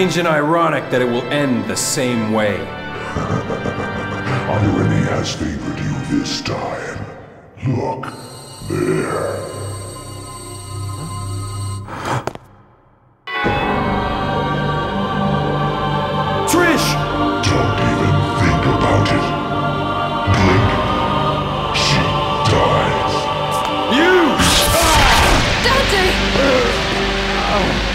strange and ironic that it will end the same way. Irony has favored you this time. Look, there. Trish! Don't even think about it. Blink. She dies. You! Oh.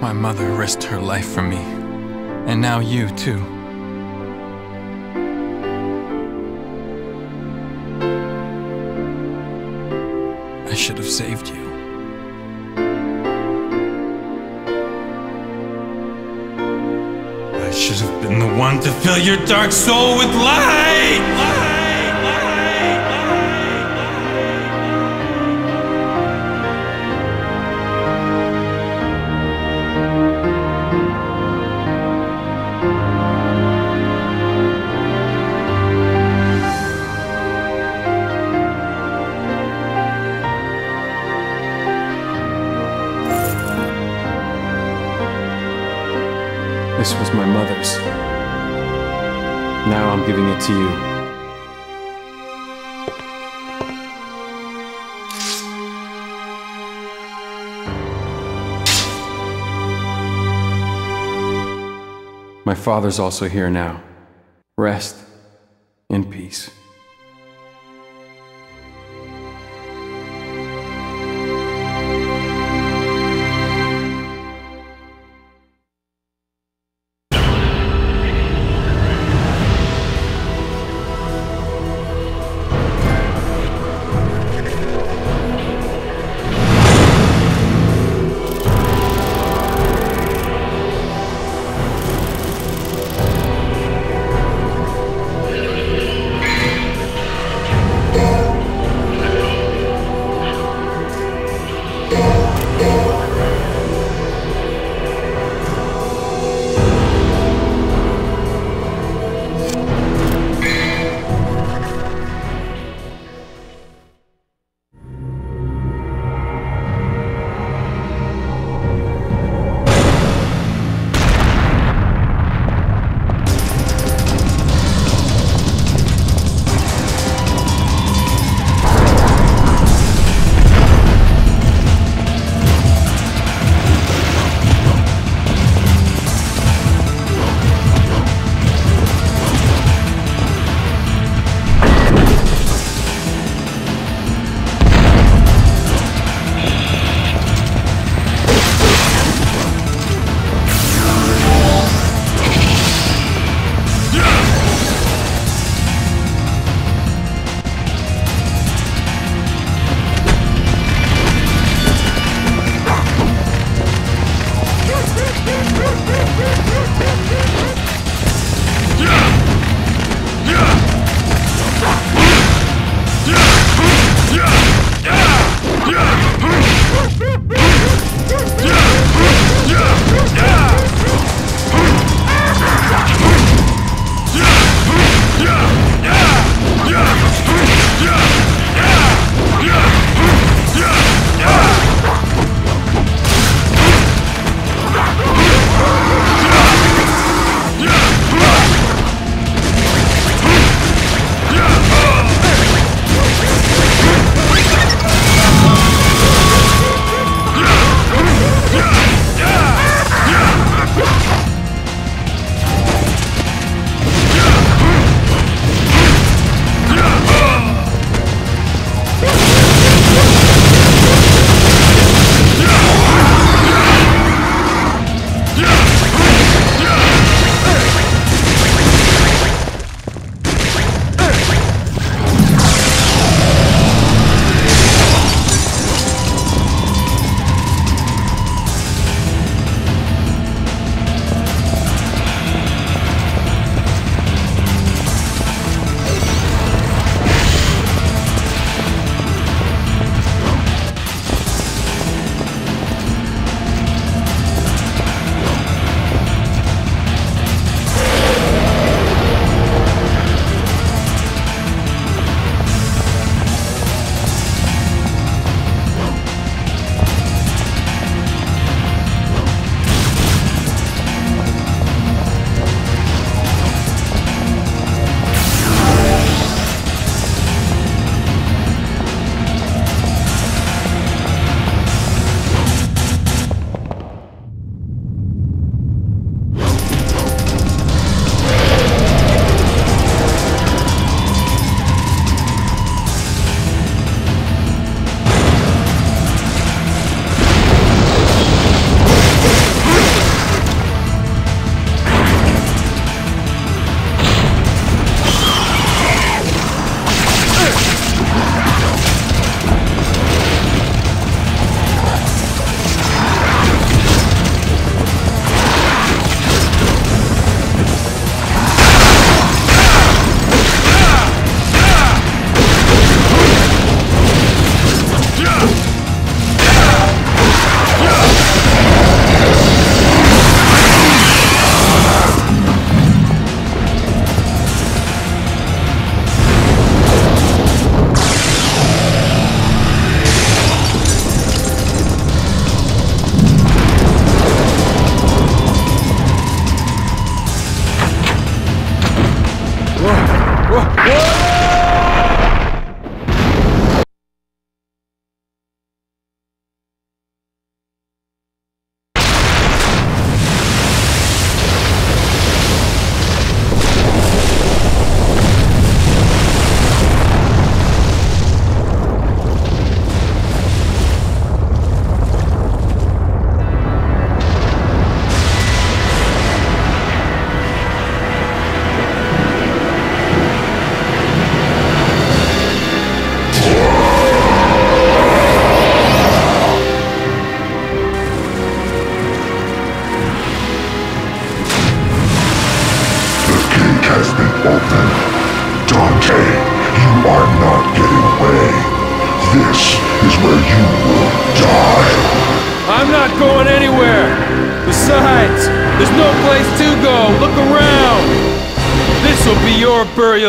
My mother risked her life for me. And now you, too. I should have saved you. I should have been the one to fill your dark soul with light! Light, This was my mother's. Now I'm giving it to you. My father's also here now. Rest in peace.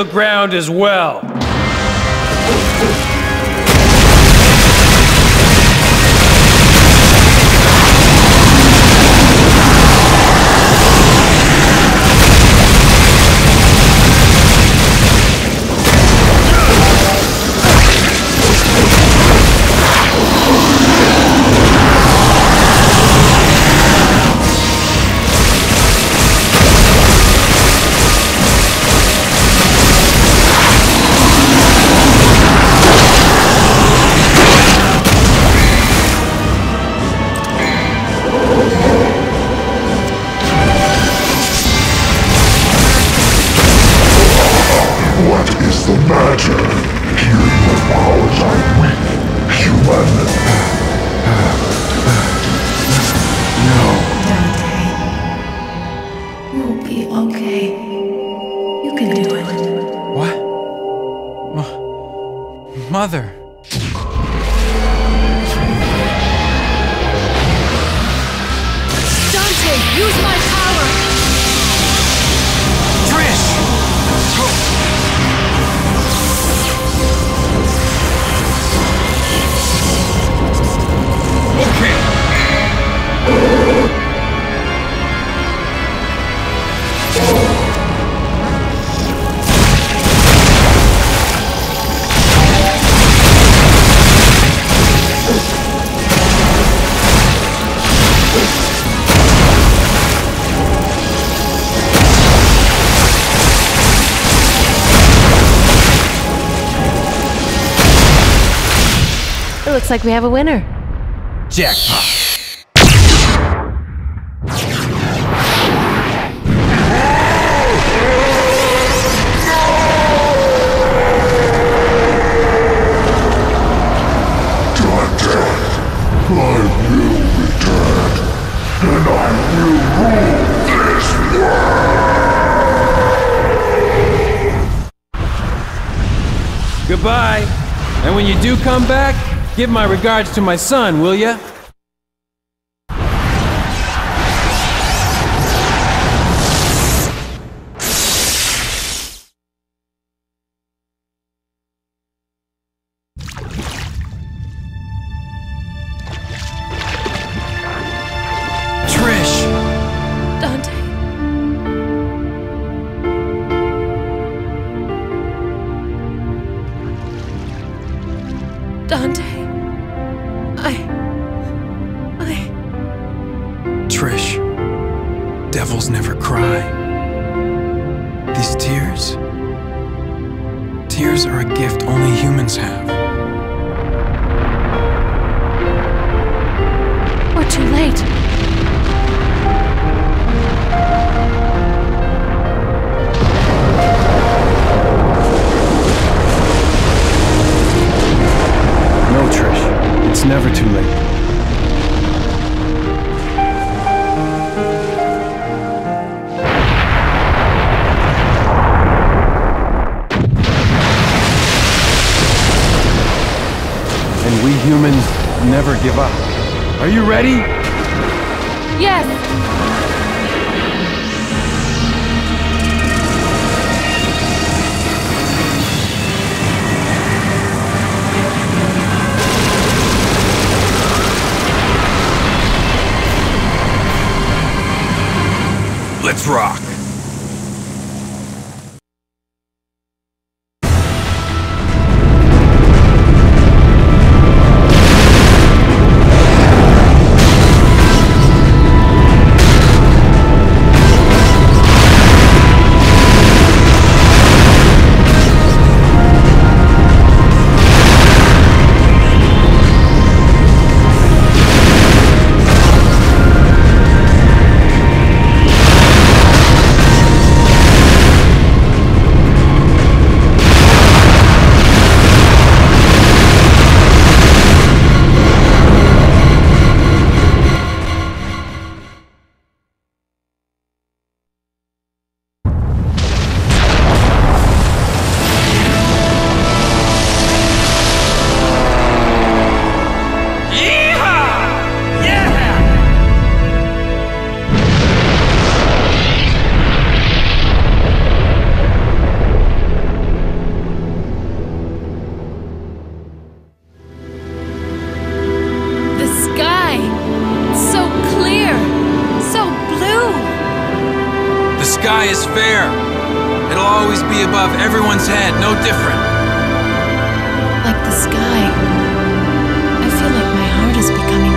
Ground as well. Like we have a winner. Jackpot. Dante, I will return, and I will rule this world! Goodbye. And when you do come back, give my regards to my son, will ya? You ready? Yes! Let's rock! Always be above everyone's head, no different. Like the sky. I feel like my heart is becoming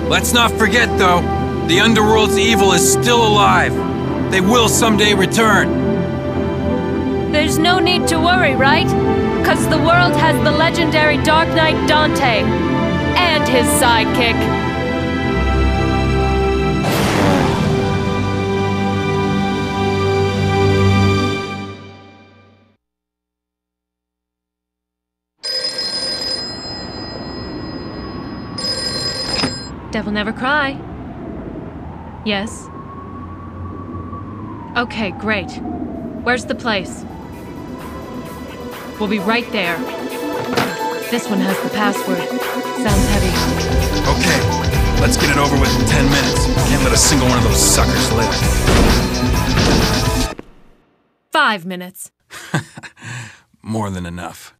clear. Let's not forget, though, the Underworld's evil is still alive. They will someday return. There's no need to worry, right? Cause the world has the legendary Dark Knight Dante. And his sidekick. Devil never cry. Yes? Okay, great. Where's the place? We'll be right there. This one has the password. Sounds heavy. Okay, let's get it over with in 10 minutes. Can't let a single one of those suckers live. Five minutes. More than enough.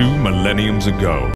Two millenniums ago.